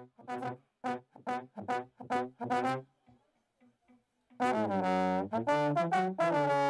Thank you.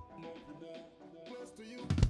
Bless to you.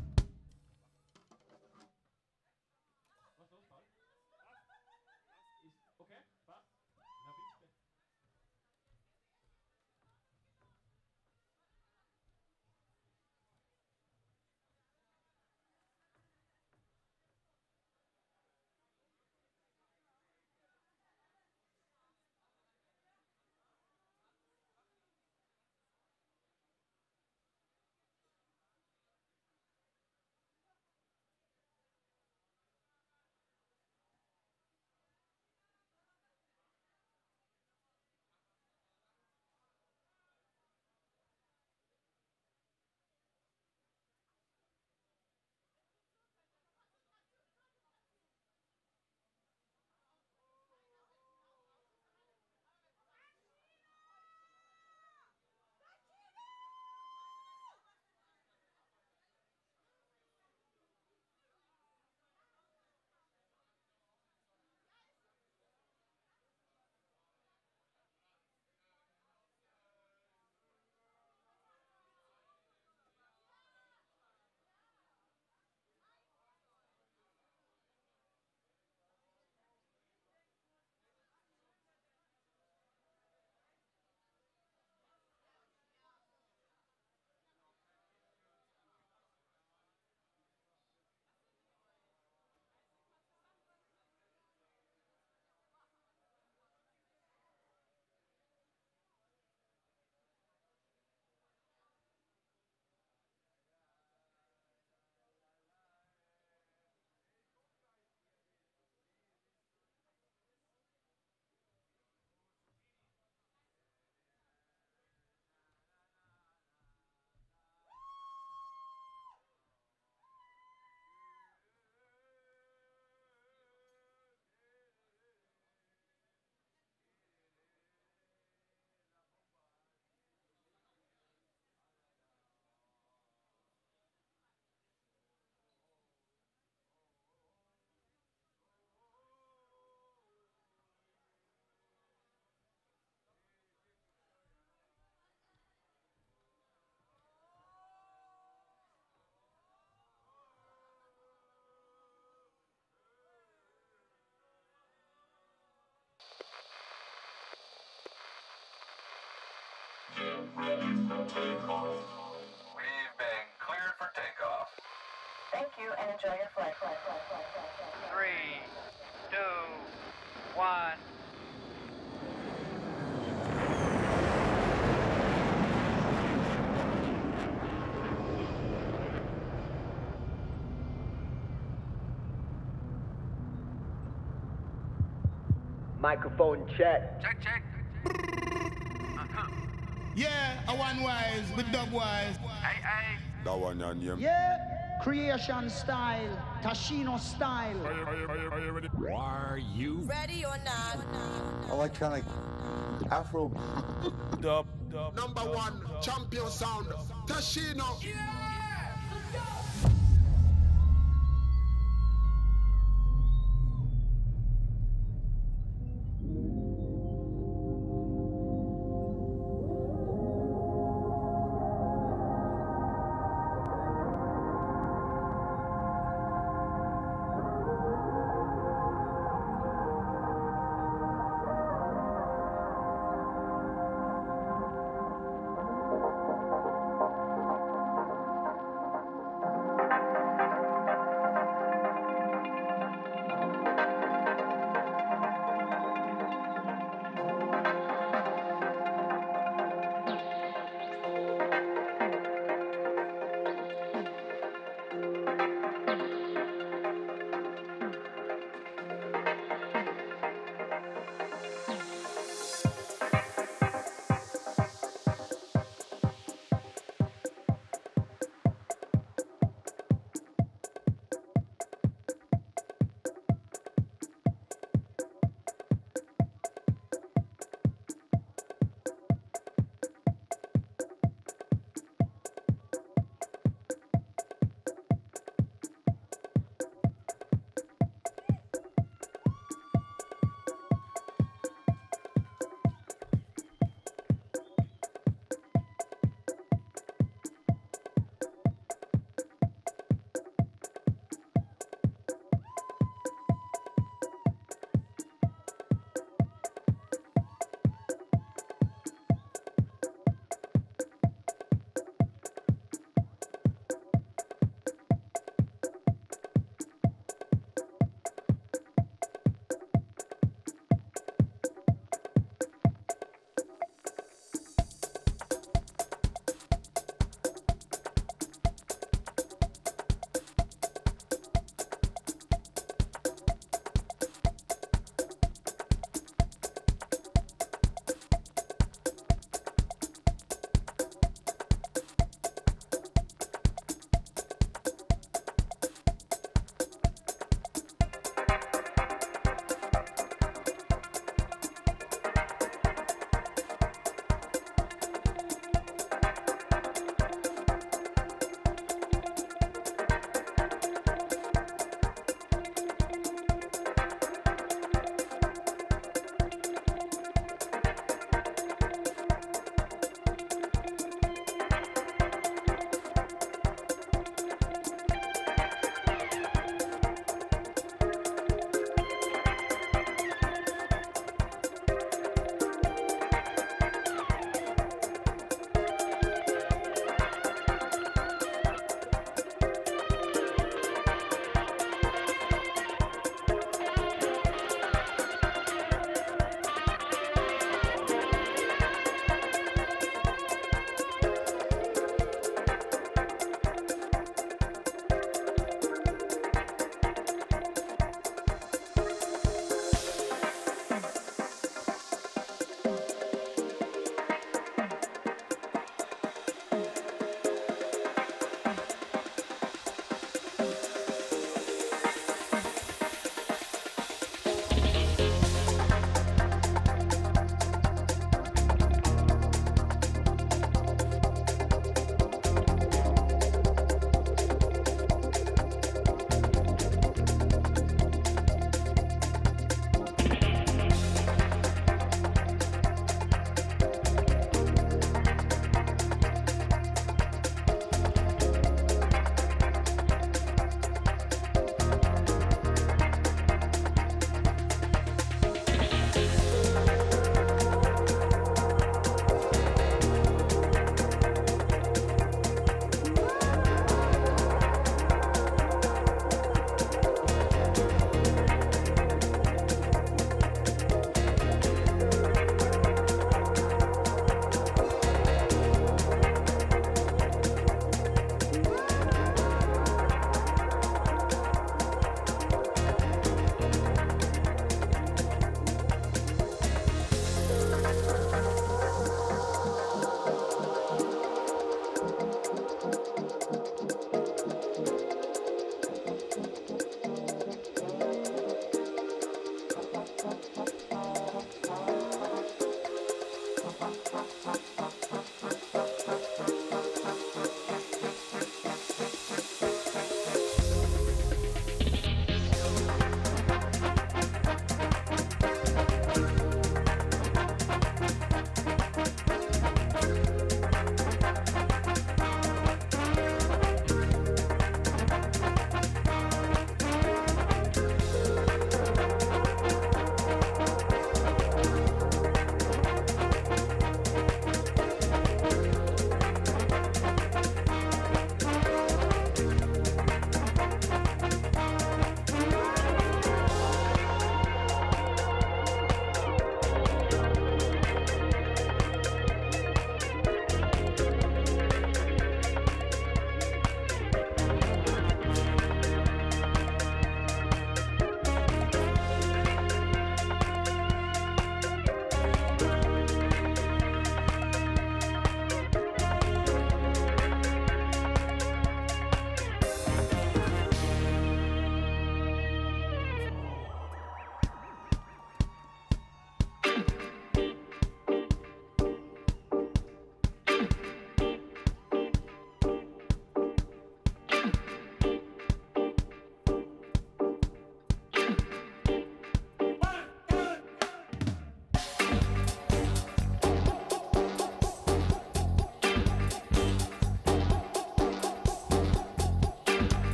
We've been cleared for takeoff. Thank you and enjoy your flight. Three, two, one. Microphone check. Check, check. Yeah, a one wise with dog wise. Hey, hey. That one your name. Yeah, creation style, Tasheeno style. Are you Ready or not? Electronic Afro. dub? Number one champion sound, Tasheeno.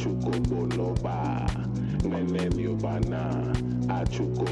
achukobonoba meneniobana achukobonoba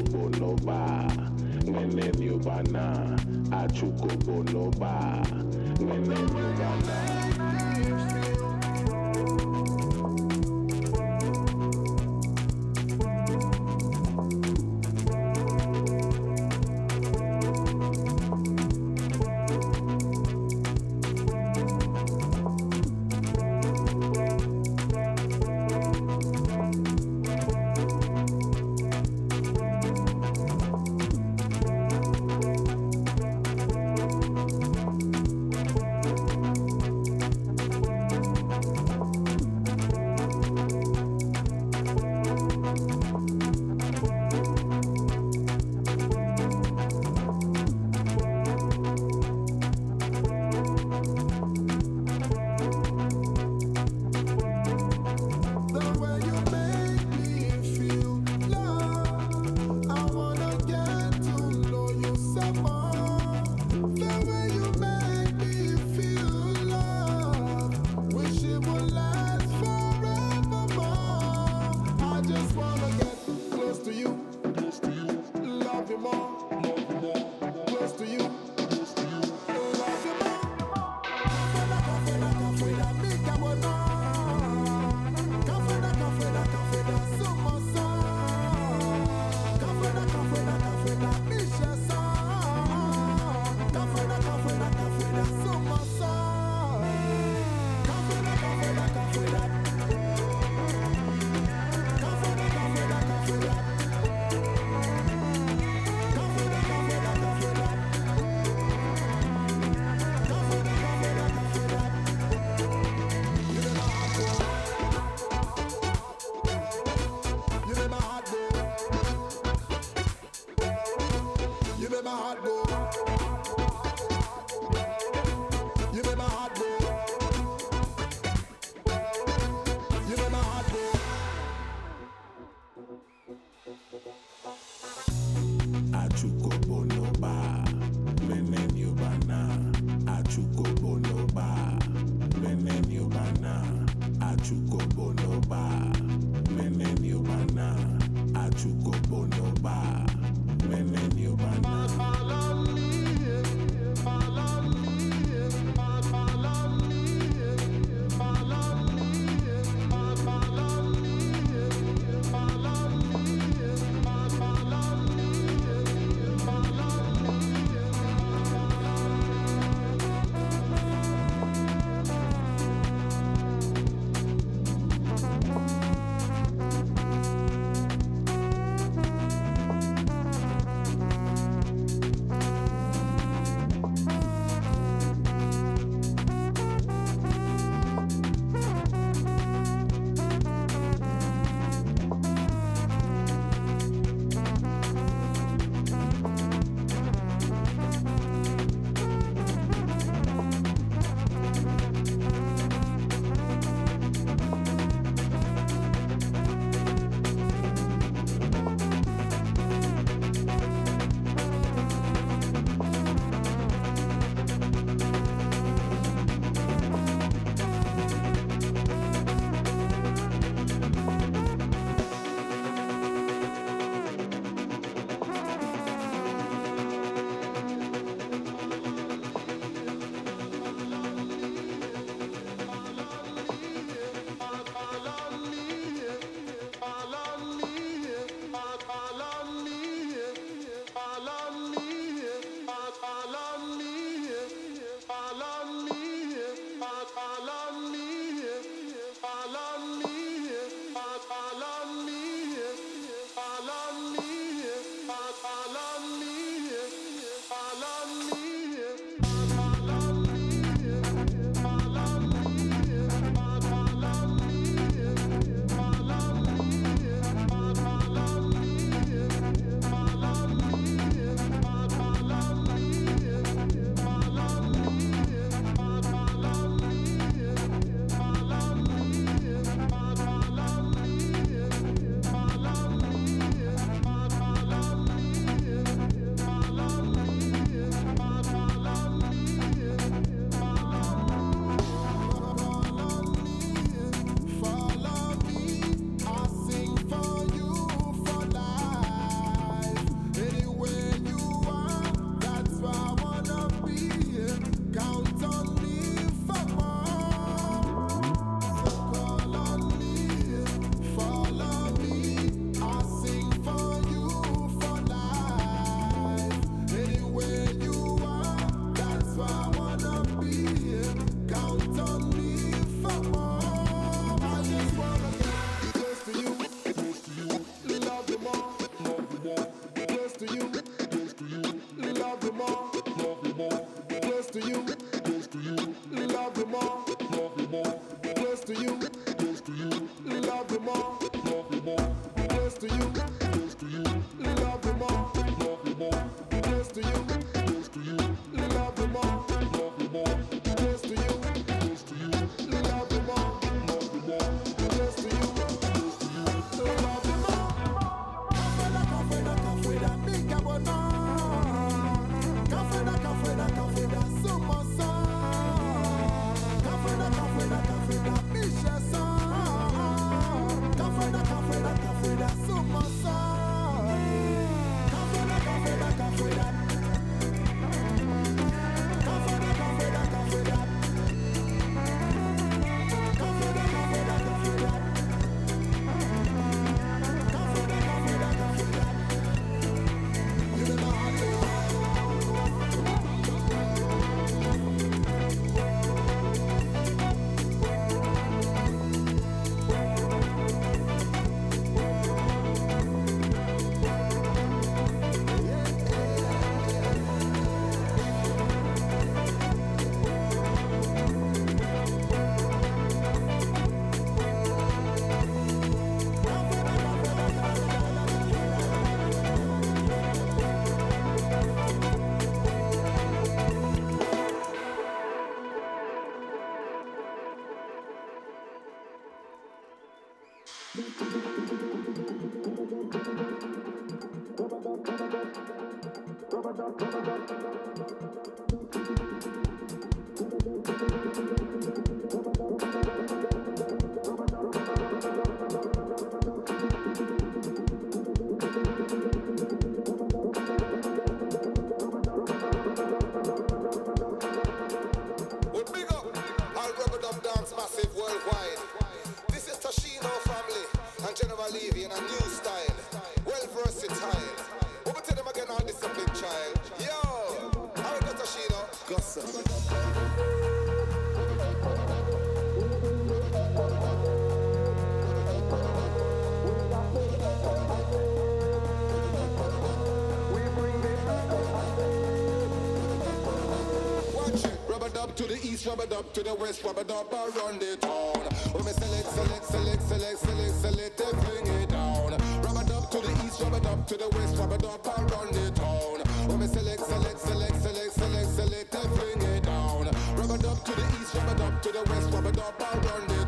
east, rub it up to the west, rub it up around the town. When me select, select, select, select, select, select, they bring it down. Rub it up to the east, rub it up to the west, rub it up around the town. When me select, select, select, select, select, select, bring it down. Rub it up to the east, rub it up to the west, rub it up around the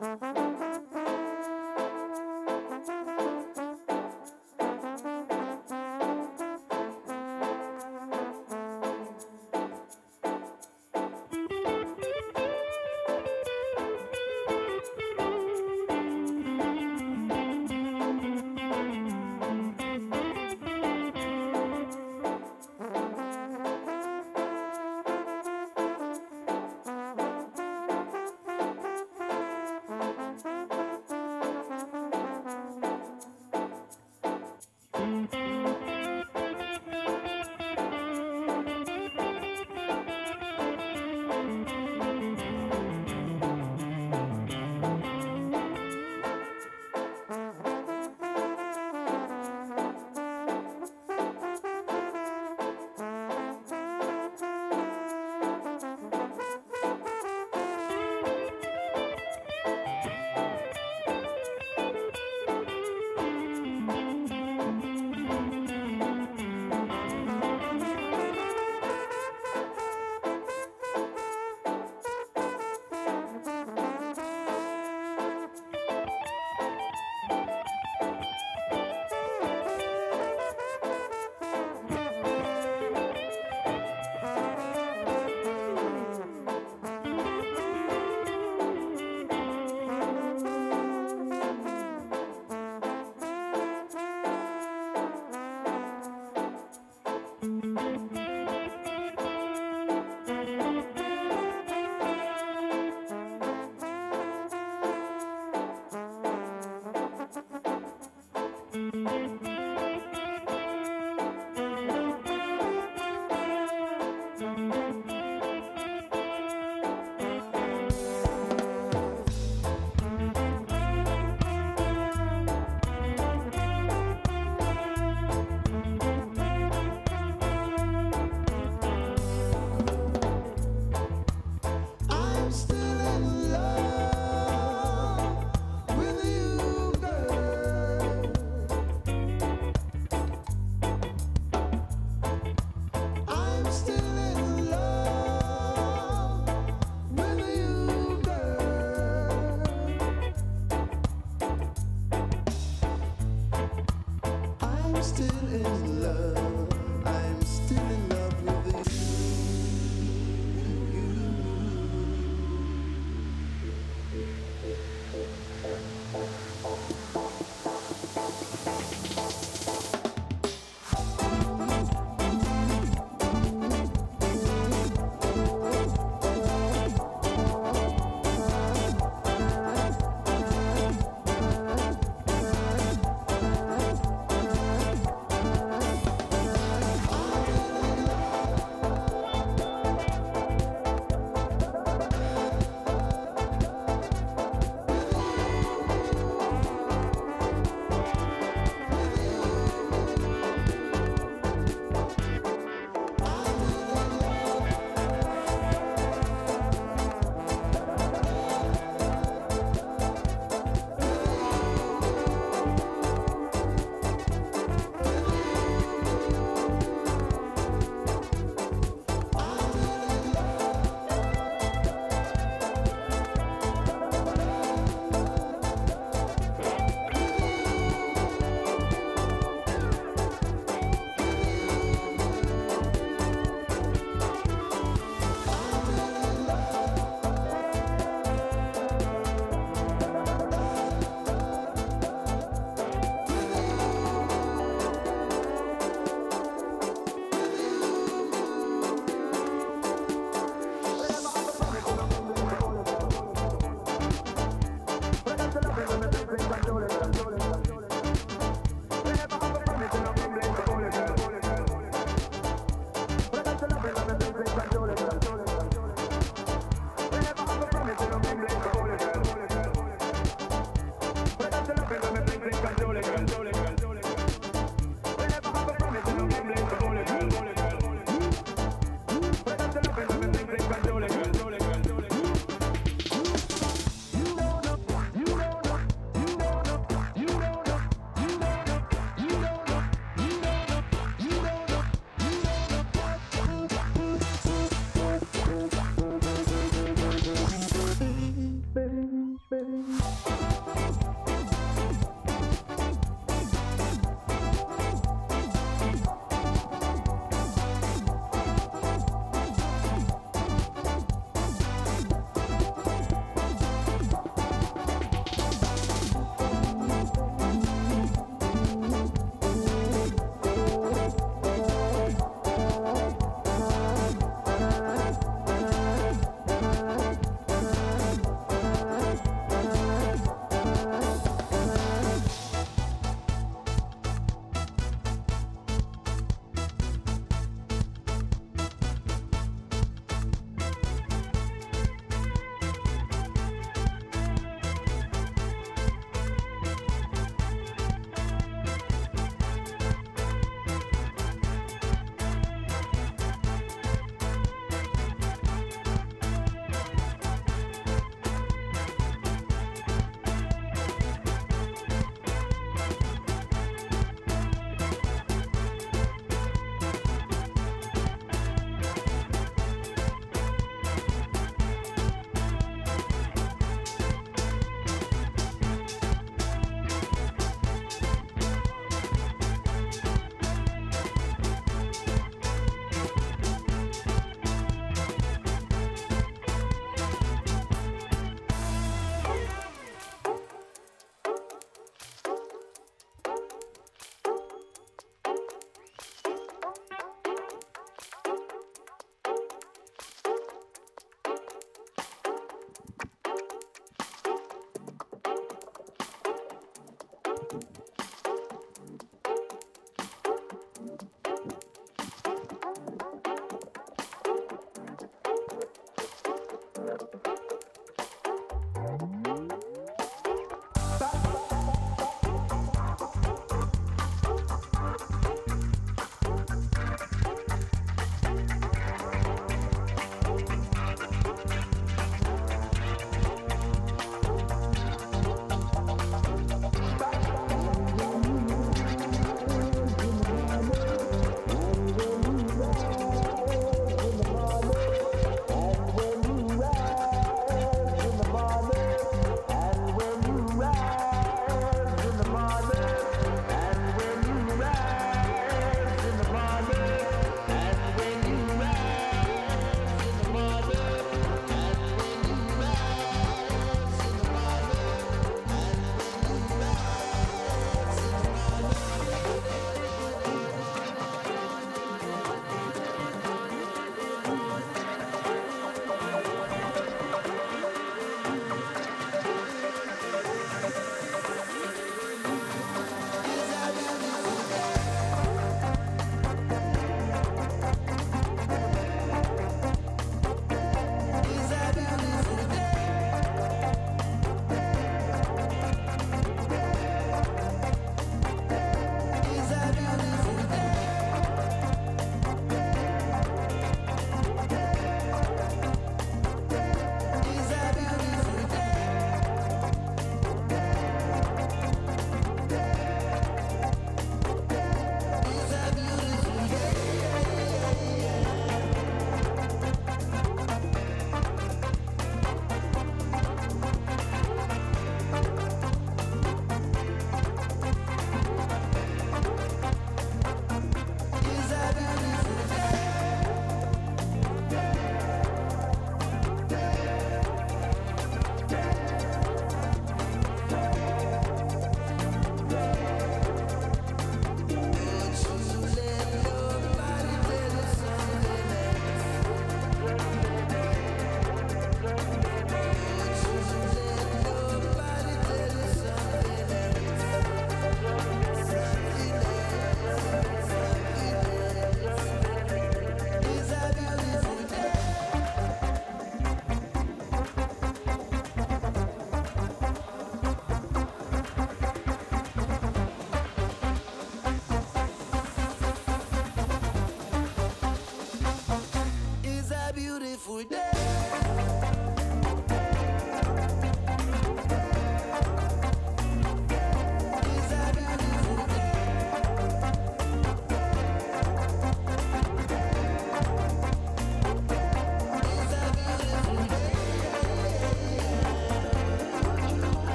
Mm-hmm.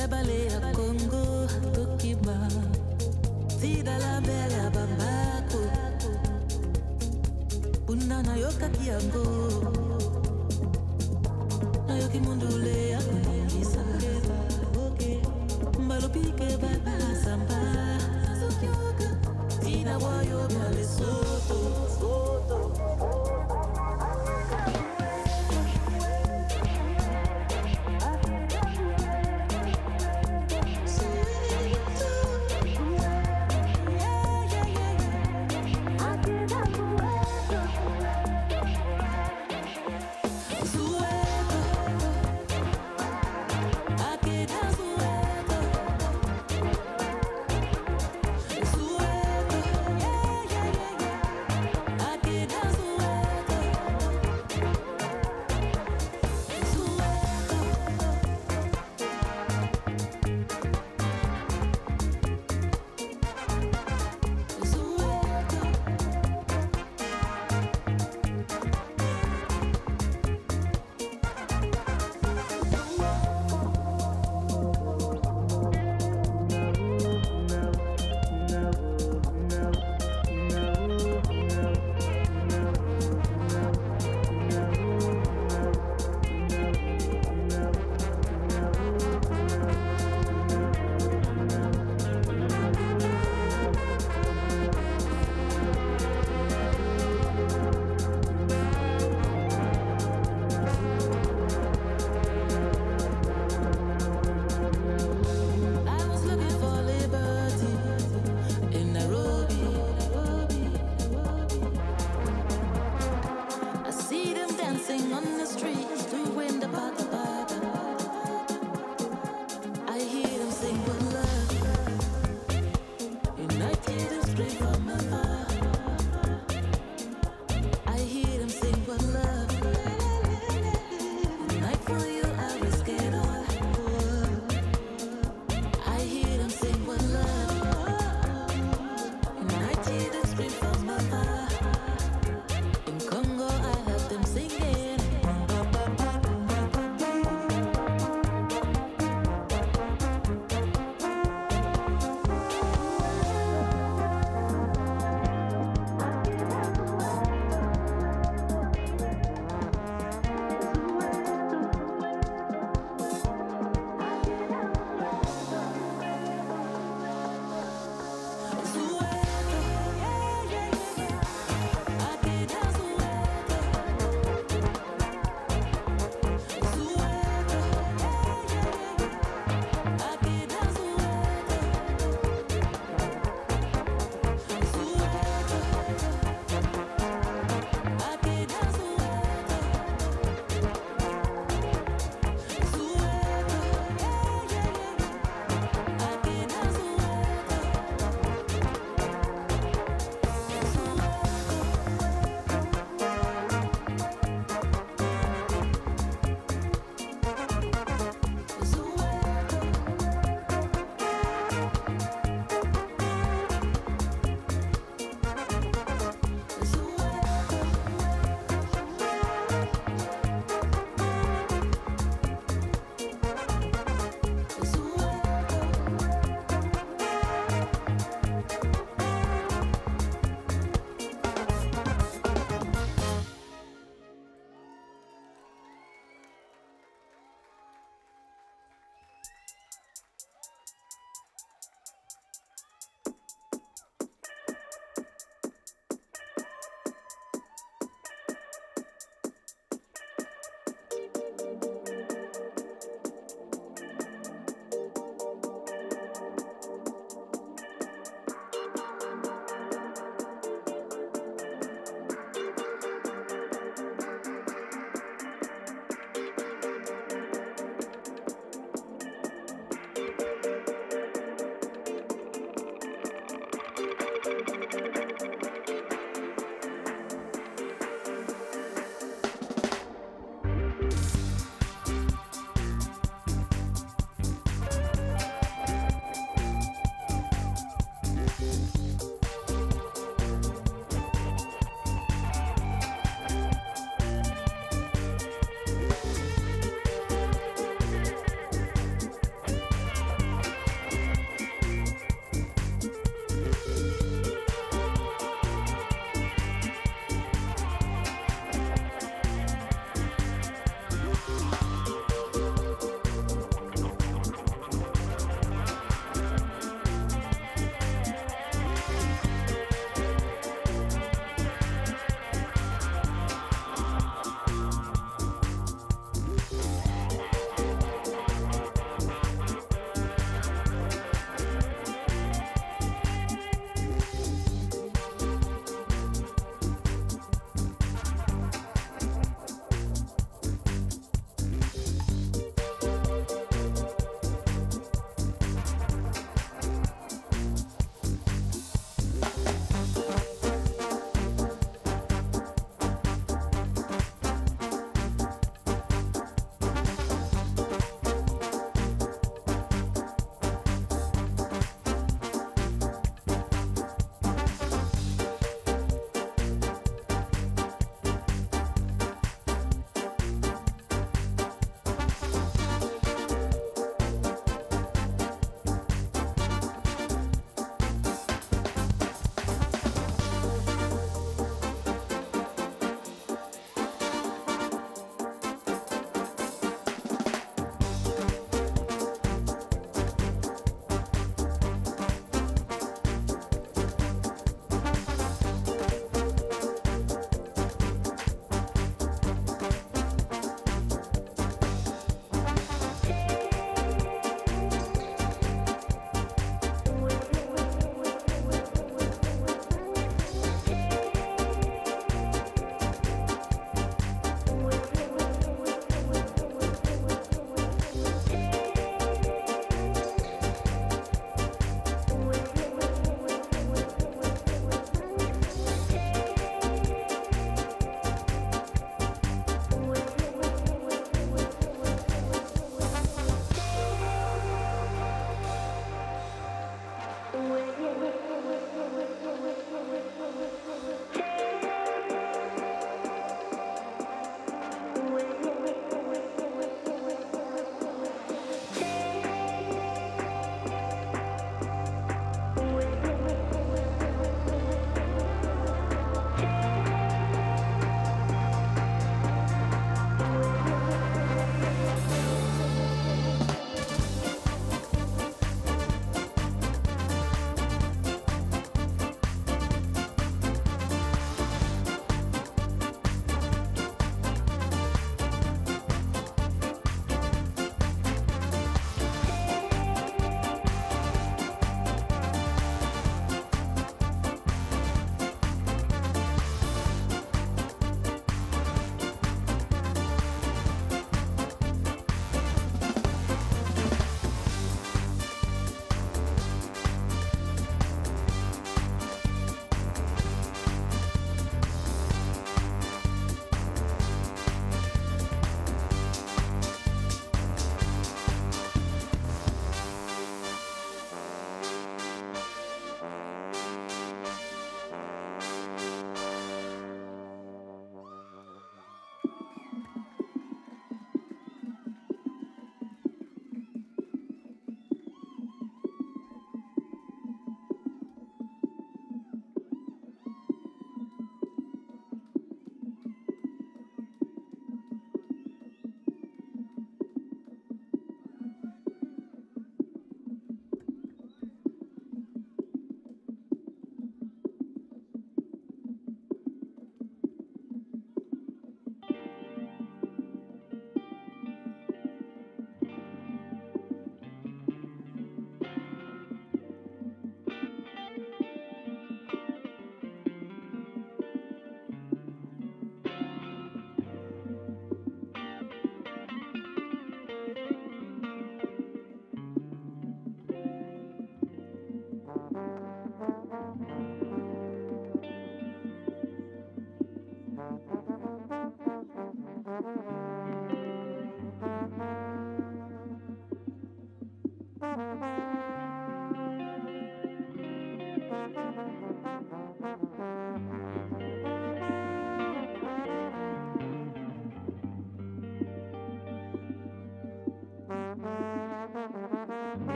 é baleia